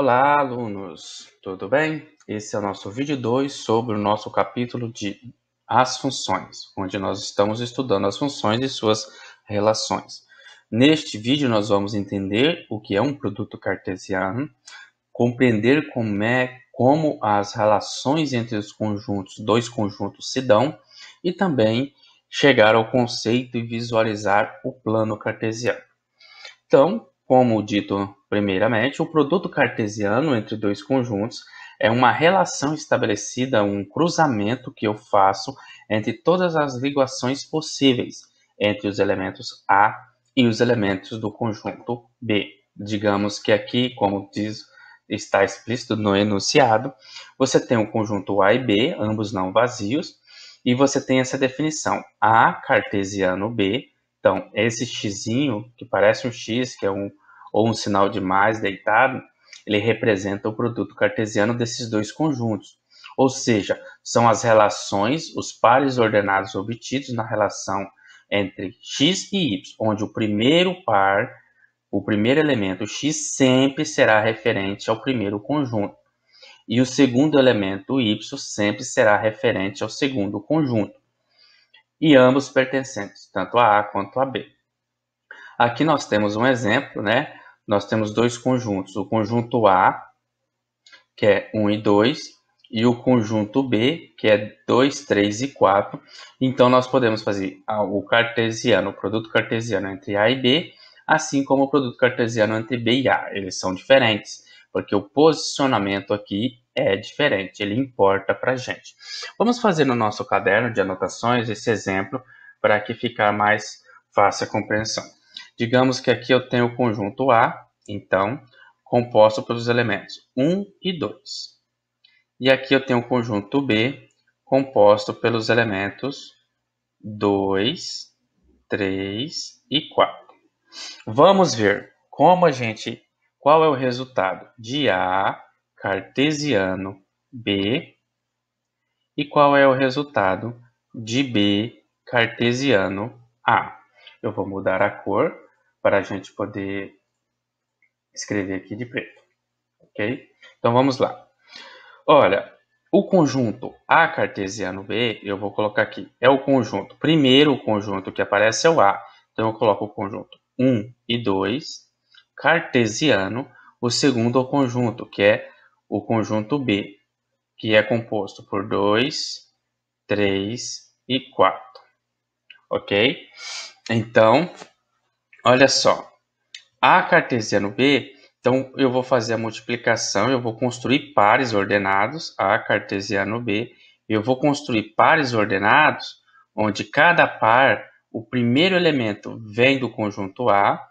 Olá, alunos! Tudo bem? Esse é o nosso vídeo 2 sobre o nosso capítulo de as funções, onde nós estamos estudando as funções e suas relações. Neste vídeo nós vamos entender o que é um produto cartesiano, compreender como é como as relações entre os conjuntos, dois conjuntos se dão e também chegar ao conceito e visualizar o plano cartesiano. Então, como dito primeiramente, o produto cartesiano entre dois conjuntos é uma relação estabelecida, um cruzamento que eu faço entre todas as ligações possíveis entre os elementos A e os elementos do conjunto B. Digamos que aqui, como diz, está explícito no enunciado, você tem o conjunto A e B, ambos não vazios, e você tem essa definição, A cartesiano B, então esse x que parece um x, que é um ou um sinal de mais deitado, ele representa o produto cartesiano desses dois conjuntos. Ou seja, são as relações, os pares ordenados obtidos na relação entre x e y, onde o primeiro par, o primeiro elemento x sempre será referente ao primeiro conjunto e o segundo elemento y sempre será referente ao segundo conjunto, e ambos pertencentes tanto a A quanto a B. Aqui nós temos um exemplo, né? nós temos dois conjuntos, o conjunto A, que é 1 e 2, e o conjunto B, que é 2, 3 e 4. Então, nós podemos fazer o cartesiano, o produto cartesiano entre A e B, assim como o produto cartesiano entre B e A. Eles são diferentes, porque o posicionamento aqui é diferente, ele importa para a gente. Vamos fazer no nosso caderno de anotações esse exemplo para que ficar mais fácil a compreensão. Digamos que aqui eu tenho o conjunto A, então, composto pelos elementos 1 e 2. E aqui eu tenho o conjunto B, composto pelos elementos 2, 3 e 4. Vamos ver como a gente, qual é o resultado de A cartesiano B e qual é o resultado de B cartesiano A. Eu vou mudar a cor para a gente poder escrever aqui de preto, ok? Então vamos lá. Olha, o conjunto A cartesiano B, eu vou colocar aqui, é o conjunto, primeiro o conjunto que aparece é o A, então eu coloco o conjunto 1 e 2, cartesiano, o segundo o conjunto, que é o conjunto B, que é composto por 2, 3 e 4, ok? Então, Olha só, A cartesiano B, então eu vou fazer a multiplicação, eu vou construir pares ordenados, A cartesiano B, eu vou construir pares ordenados, onde cada par, o primeiro elemento vem do conjunto A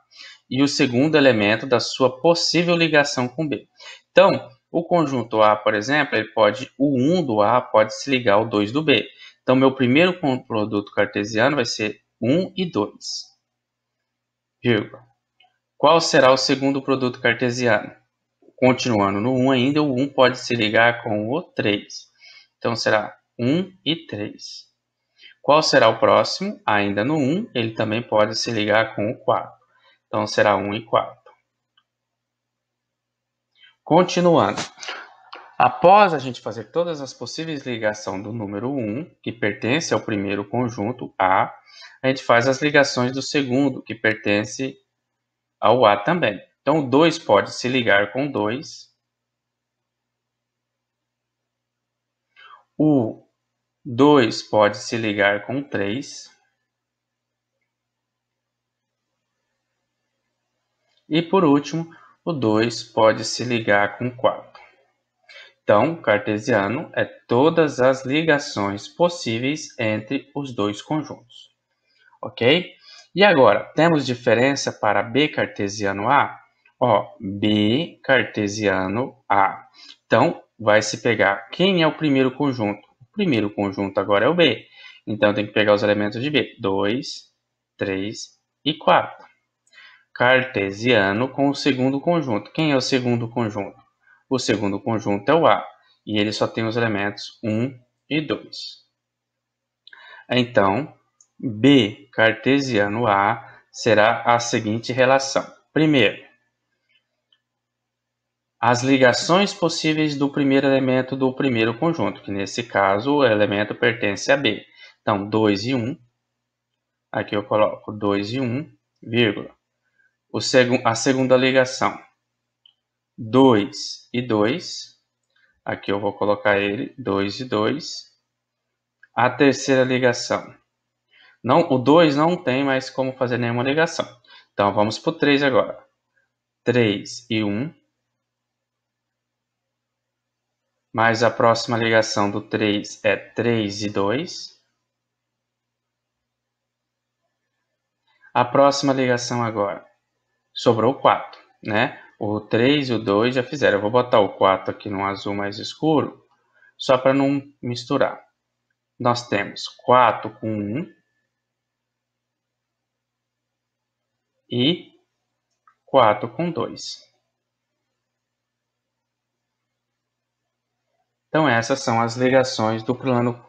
e o segundo elemento da sua possível ligação com B. Então, o conjunto A, por exemplo, ele pode, o 1 do A pode se ligar ao 2 do B. Então, meu primeiro produto cartesiano vai ser 1 e 2 vírgula. Qual será o segundo produto cartesiano? Continuando no 1 ainda, o 1 pode se ligar com o 3. Então, será 1 e 3. Qual será o próximo? Ainda no 1, ele também pode se ligar com o 4. Então, será 1 e 4. Continuando. Após a gente fazer todas as possíveis ligações do número 1, que pertence ao primeiro conjunto A, a gente faz as ligações do segundo, que pertence ao A também. Então, o 2 pode se ligar com 2. O 2 pode se ligar com 3. E por último, o 2 pode se ligar com 4. Então, cartesiano é todas as ligações possíveis entre os dois conjuntos. Ok? E agora, temos diferença para B cartesiano A? Ó, B cartesiano A. Então, vai se pegar quem é o primeiro conjunto? O primeiro conjunto agora é o B. Então, tem que pegar os elementos de B. 2, 3 e 4. Cartesiano com o segundo conjunto. Quem é o segundo conjunto? O segundo conjunto é o A, e ele só tem os elementos 1 e 2. Então, B cartesiano A será a seguinte relação. Primeiro, as ligações possíveis do primeiro elemento do primeiro conjunto, que nesse caso o elemento pertence a B. Então, 2 e 1. Aqui eu coloco 2 e 1, vírgula. O seg a segunda ligação, 2 e 2. Aqui eu vou colocar ele, 2 e 2. A terceira ligação. Não, o 2 não tem mais como fazer nenhuma ligação. Então, vamos para o 3 agora. 3 e 1. Mais a próxima ligação do 3 é 3 e 2. A próxima ligação agora. Sobrou 4, né? O 3 e o 2 já fizeram. Eu vou botar o 4 aqui no azul mais escuro, só para não misturar. Nós temos 4 com 1 e 4 com 2. Então essas são as ligações do plano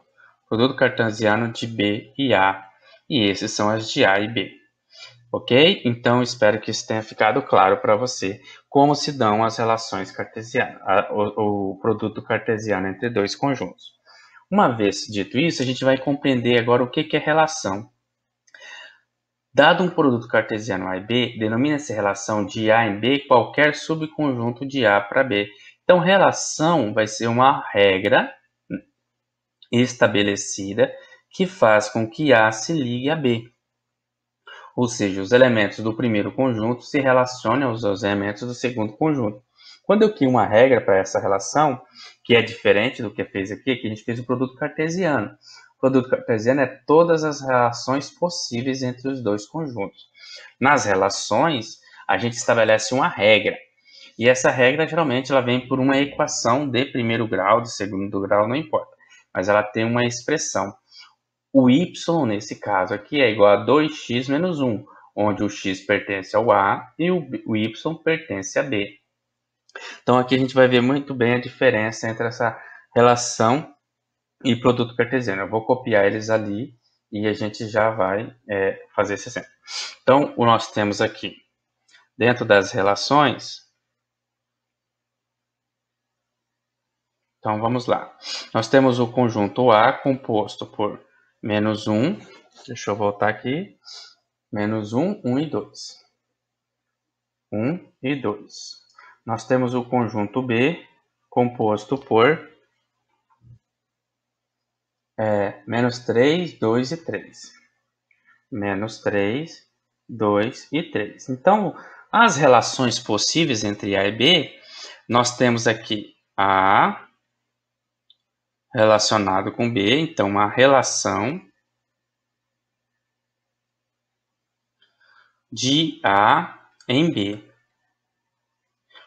produto cartesiano de B e A, e esses são as de A e B. Ok? Então espero que isso tenha ficado claro para você como se dão as relações cartesianas, o, o produto cartesiano entre dois conjuntos. Uma vez dito isso, a gente vai compreender agora o que, que é relação. Dado um produto cartesiano A e B, denomina-se relação de A em B qualquer subconjunto de A para B. Então, relação vai ser uma regra estabelecida que faz com que A se ligue a B. Ou seja, os elementos do primeiro conjunto se relacionem aos elementos do segundo conjunto. Quando eu crio uma regra para essa relação, que é diferente do que fez aqui, que a gente fez o produto cartesiano. O produto cartesiano é todas as relações possíveis entre os dois conjuntos. Nas relações, a gente estabelece uma regra. E essa regra geralmente ela vem por uma equação de primeiro grau, de segundo grau, não importa. Mas ela tem uma expressão. O y, nesse caso aqui, é igual a 2x menos 1, onde o x pertence ao a e o y pertence a b. Então aqui a gente vai ver muito bem a diferença entre essa relação e produto cartesiano. Eu vou copiar eles ali e a gente já vai é, fazer esse exemplo. Então, nós temos aqui, dentro das relações, então vamos lá. Nós temos o conjunto A composto por menos 1, deixa eu voltar aqui, menos 1, 1 e 2. 1 e 2. Nós temos o conjunto B composto por é menos 3, 2 e 3. Menos 3, 2 e 3. Então, as relações possíveis entre A e B, nós temos aqui A relacionado com B, então uma relação de A em B.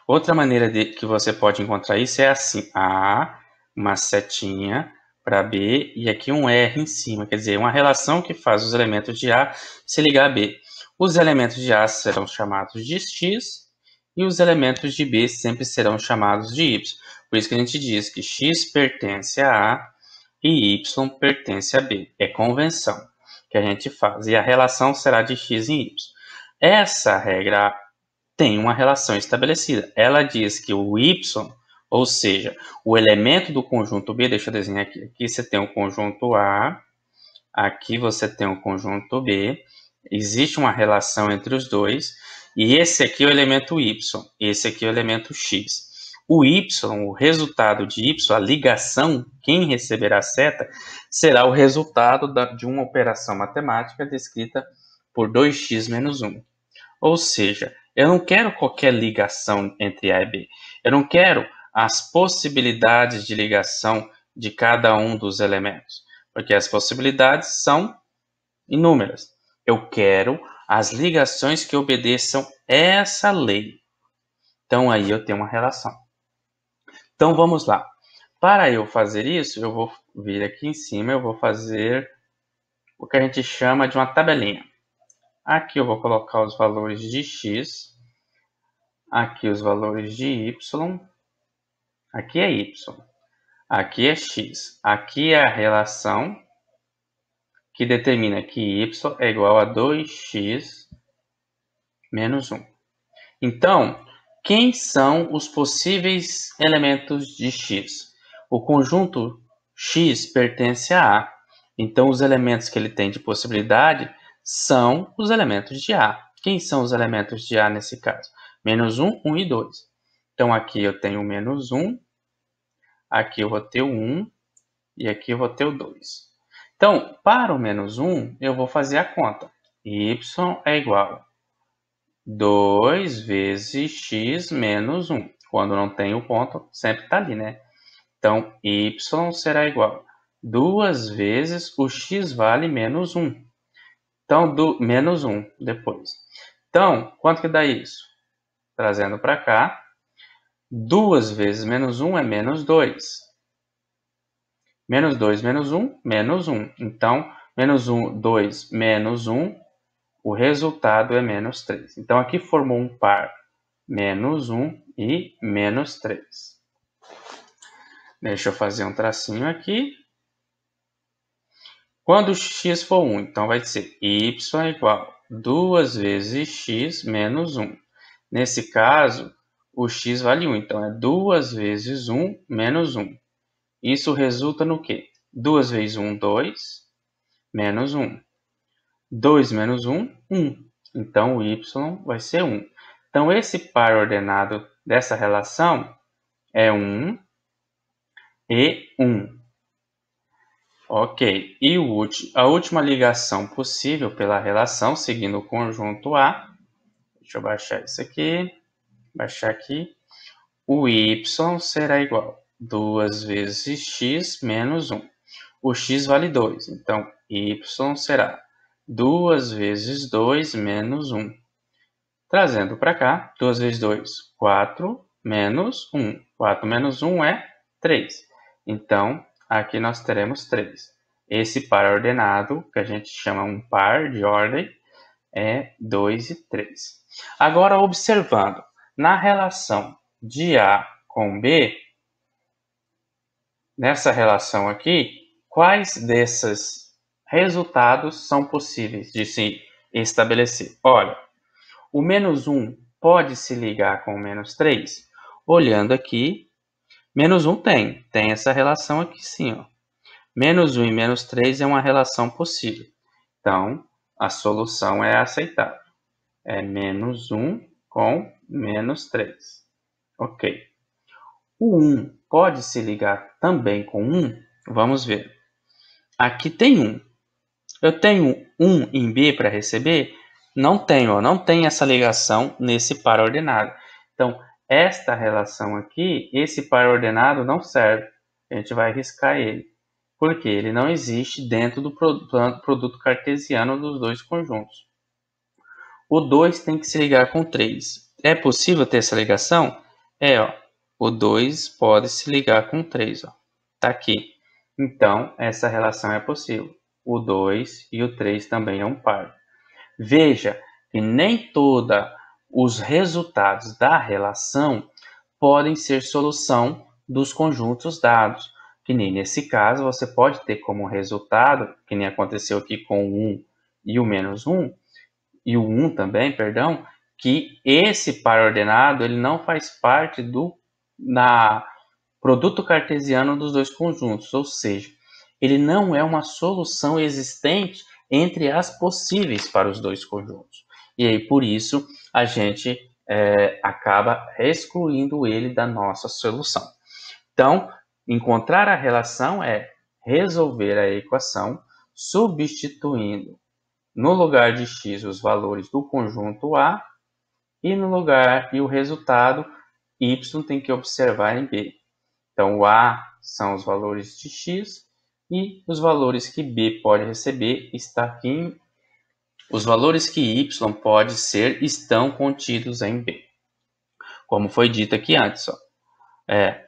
Outra maneira de, que você pode encontrar isso é assim: A, uma setinha, para B e aqui um R em cima, quer dizer, uma relação que faz os elementos de A se ligar a B. Os elementos de A serão chamados de X e os elementos de B sempre serão chamados de Y. Por isso que a gente diz que X pertence a A e Y pertence a B. É convenção que a gente faz e a relação será de X em Y. Essa regra tem uma relação estabelecida. Ela diz que o Y ou seja, o elemento do conjunto B, deixa eu desenhar aqui. Aqui você tem o conjunto A, aqui você tem o conjunto B. Existe uma relação entre os dois. E esse aqui é o elemento Y, esse aqui é o elemento X. O Y, o resultado de Y, a ligação, quem receberá a seta, será o resultado de uma operação matemática descrita por 2x menos 1. Ou seja, eu não quero qualquer ligação entre A e B. Eu não quero as possibilidades de ligação de cada um dos elementos, porque as possibilidades são inúmeras. Eu quero as ligações que obedeçam essa lei. Então aí eu tenho uma relação. Então vamos lá. Para eu fazer isso, eu vou vir aqui em cima, eu vou fazer o que a gente chama de uma tabelinha. Aqui eu vou colocar os valores de x, aqui os valores de y, Aqui é y, aqui é x. Aqui é a relação que determina que y é igual a 2x menos 1. Então, quem são os possíveis elementos de X? O conjunto X pertence a A. Então, os elementos que ele tem de possibilidade são os elementos de A. Quem são os elementos de A nesse caso? Menos 1, 1 e 2. Então, aqui eu tenho menos 1, aqui eu vou ter o 1 e aqui eu vou ter o 2. Então, para o menos 1, eu vou fazer a conta. y é igual 2 vezes x menos 1. Quando não tem o ponto, sempre está ali, né? Então, y será igual a 2 vezes o x vale menos 1. Então, do, menos 1 depois. Então, quanto que dá isso? Trazendo para cá, 2 vezes menos 1 é menos 2. Menos 2 menos 1, menos 1. Então, menos 1, 2 menos 1, o resultado é menos 3. Então, aqui formou um par menos 1 e menos 3. Deixa eu fazer um tracinho aqui. Quando x for 1, então vai ser y igual a 2 vezes x menos 1. Nesse caso, o x vale 1, então é 2 vezes 1 menos 1. Isso resulta no quê? 2 vezes 1, 2, menos 1. 2 menos 1, 1. Então, o y vai ser 1. Então, esse par ordenado dessa relação é 1 e 1. Ok, e a última ligação possível pela relação, seguindo o conjunto A, deixa eu baixar isso aqui, baixar aqui, o y será igual a 2 vezes x menos 1. O x vale 2, então y será 2 vezes 2 menos 1. Trazendo para cá, 2 vezes 2, 4, menos 1. 4 menos 1 é 3. Então, aqui nós teremos 3. Esse par ordenado, que a gente chama um par de ordem, é 2 e 3. Agora, observando, na relação de A com B, nessa relação aqui, quais desses resultados são possíveis de se estabelecer? Olha, o menos 1 pode se ligar com o menos 3? Olhando aqui, menos 1 tem, tem essa relação aqui sim. Ó. Menos 1 e menos 3 é uma relação possível. Então, a solução é aceitável. É menos 1 com menos 3. Ok. O 1 pode se ligar também com 1? Vamos ver. Aqui tem 1. Eu tenho 1 em B para receber? Não tenho, não tem essa ligação nesse par ordenado. Então, esta relação aqui, esse par ordenado não serve. A gente vai riscar ele. Porque ele não existe dentro do produto cartesiano dos dois conjuntos. O 2 tem que se ligar com o 3. É possível ter essa ligação? É, ó. O 2 pode se ligar com o 3, ó. Tá aqui. Então, essa relação é possível. O 2 e o 3 também é um par. Veja que nem todos os resultados da relação podem ser solução dos conjuntos dados. Que nem nesse caso, você pode ter como resultado, que nem aconteceu aqui com o 1 e o menos 1, e o 1 também, perdão, que esse par ordenado ele não faz parte do na produto cartesiano dos dois conjuntos, ou seja, ele não é uma solução existente entre as possíveis para os dois conjuntos. E aí, por isso, a gente é, acaba excluindo ele da nossa solução. Então, encontrar a relação é resolver a equação substituindo no lugar de x os valores do conjunto A e no lugar e o resultado y tem que observar em B. Então, o A são os valores de x e os valores que B pode receber está aqui em, os valores que y pode ser estão contidos em B. Como foi dito aqui antes, ó, é,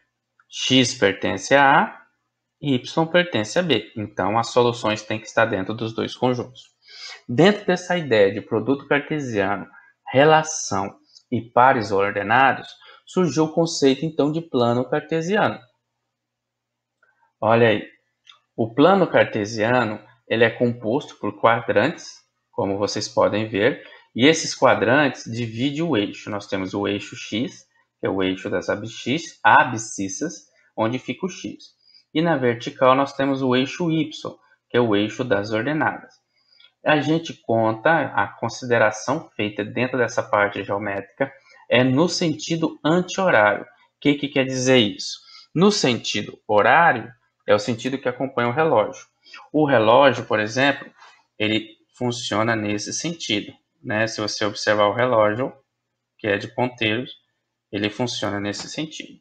x pertence a A e y pertence a B. Então, as soluções têm que estar dentro dos dois conjuntos. Dentro dessa ideia de produto cartesiano, relação e pares ordenados, surgiu o conceito então de plano cartesiano. Olha aí, o plano cartesiano ele é composto por quadrantes, como vocês podem ver, E esses quadrantes dividem o eixo. Nós temos o eixo X, que é o eixo das abscissas, onde fica o X. E na vertical nós temos o eixo Y, que é o eixo das ordenadas. A gente conta, a consideração feita dentro dessa parte geométrica é no sentido anti-horário. O que, que quer dizer isso? No sentido horário, é o sentido que acompanha o relógio. O relógio, por exemplo, ele funciona nesse sentido. Né? Se você observar o relógio, que é de ponteiros, ele funciona nesse sentido.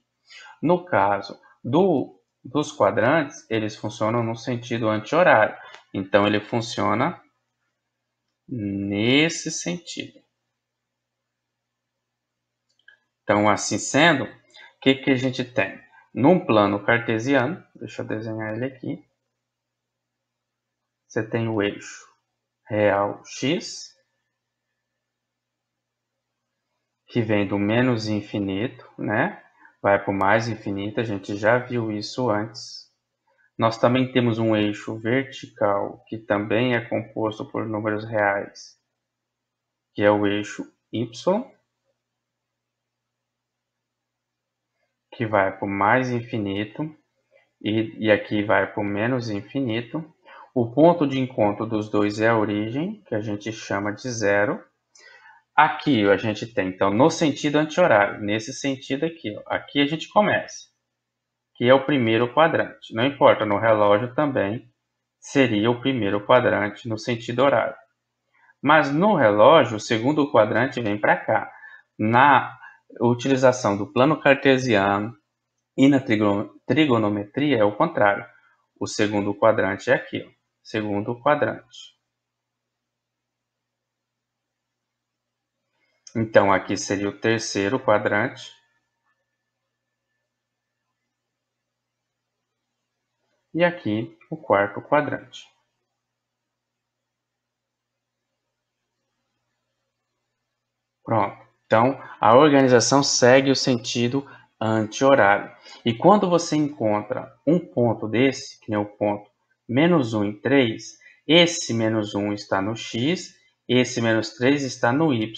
No caso do, dos quadrantes, eles funcionam no sentido anti-horário. Então, ele funciona nesse sentido. Então, assim sendo, o que, que a gente tem? Num plano cartesiano, deixa eu desenhar ele aqui, você tem o eixo real x, que vem do menos infinito, né? Vai para o mais infinito, a gente já viu isso antes. Nós também temos um eixo vertical, que também é composto por números reais, que é o eixo y, que vai para o mais infinito, e, e aqui vai para o menos infinito. O ponto de encontro dos dois é a origem, que a gente chama de zero. Aqui a gente tem, então, no sentido anti-horário, nesse sentido aqui, ó, aqui a gente começa, que é o primeiro quadrante. Não importa, no relógio também seria o primeiro quadrante no sentido horário. Mas no relógio, o segundo quadrante vem para cá. Na utilização do plano cartesiano e na trigonometria é o contrário. O segundo quadrante é aqui. Ó segundo quadrante. Então, aqui seria o terceiro quadrante. E aqui o quarto quadrante. Pronto. Então, a organização segue o sentido anti-horário. E quando você encontra um ponto desse, que é o ponto menos 1 em 3, esse menos 1 está no x, esse menos 3 está no y.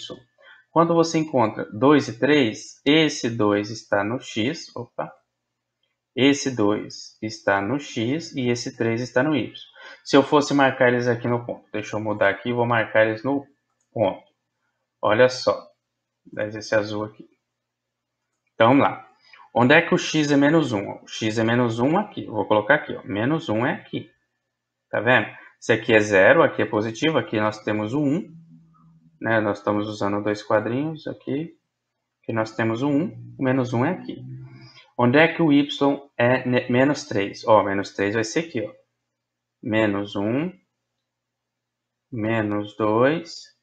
Quando você encontra 2 e 3, esse 2 está no x, opa, esse 2 está no x e esse 3 está no y. Se eu fosse marcar eles aqui no ponto, deixa eu mudar aqui, vou marcar eles no ponto. Olha só, esse azul aqui. Então, vamos lá. Onde é que o x é menos 1? O x é menos 1 aqui. vou colocar aqui, ó. menos 1 é aqui. Tá vendo? Esse aqui é zero, aqui é positivo, aqui nós temos o 1. Né? Nós estamos usando dois quadrinhos aqui. Aqui nós temos o 1, o menos 1 é aqui. Onde é que o y é menos 3? Ó, menos 3 vai ser aqui, ó. Menos 1, menos 2,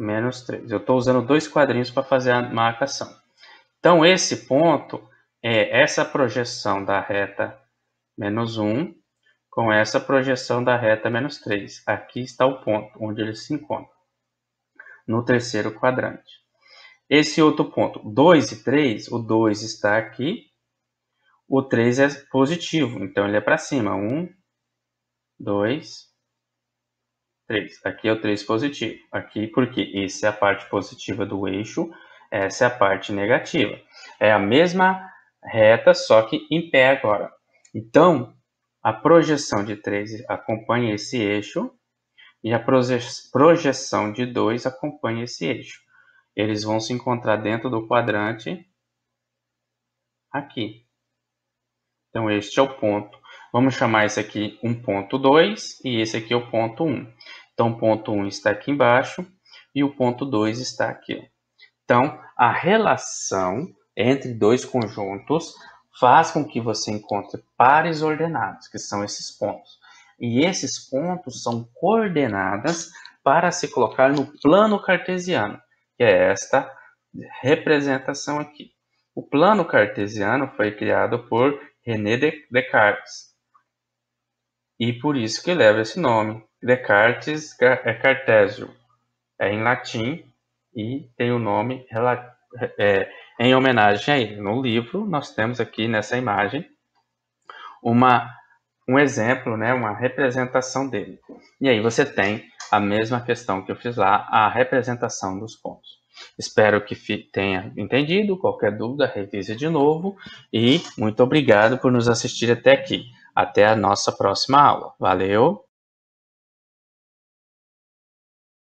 menos 3. Eu estou usando dois quadrinhos para fazer a marcação. Então, esse ponto é essa projeção da reta menos 1 com essa projeção da reta menos 3. Aqui está o ponto onde eles se encontram, no terceiro quadrante. Esse outro ponto, 2 e 3, o 2 está aqui, o 3 é positivo, então ele é para cima. 1, 2, 3. Aqui é o 3 positivo. Aqui porque essa é a parte positiva do eixo, essa é a parte negativa. É a mesma reta, só que em pé agora. Então, a projeção de 3 acompanha esse eixo e a projeção de 2 acompanha esse eixo. Eles vão se encontrar dentro do quadrante aqui. Então, este é o ponto. Vamos chamar esse aqui um ponto 2 e esse aqui é o ponto 1. Então, o ponto 1 está aqui embaixo e o ponto 2 está aqui. Então, a relação entre dois conjuntos faz com que você encontre pares ordenados, que são esses pontos. E esses pontos são coordenadas para se colocar no plano cartesiano, que é esta representação aqui. O plano cartesiano foi criado por René Descartes. E por isso que leva esse nome. Descartes é cartésio. É em latim e tem o nome é, em homenagem a ele. No livro, nós temos aqui nessa imagem uma, um exemplo, né, uma representação dele. E aí você tem a mesma questão que eu fiz lá, a representação dos pontos. Espero que tenha entendido. Qualquer dúvida, revise de novo. E muito obrigado por nos assistir até aqui. Até a nossa próxima aula. Valeu!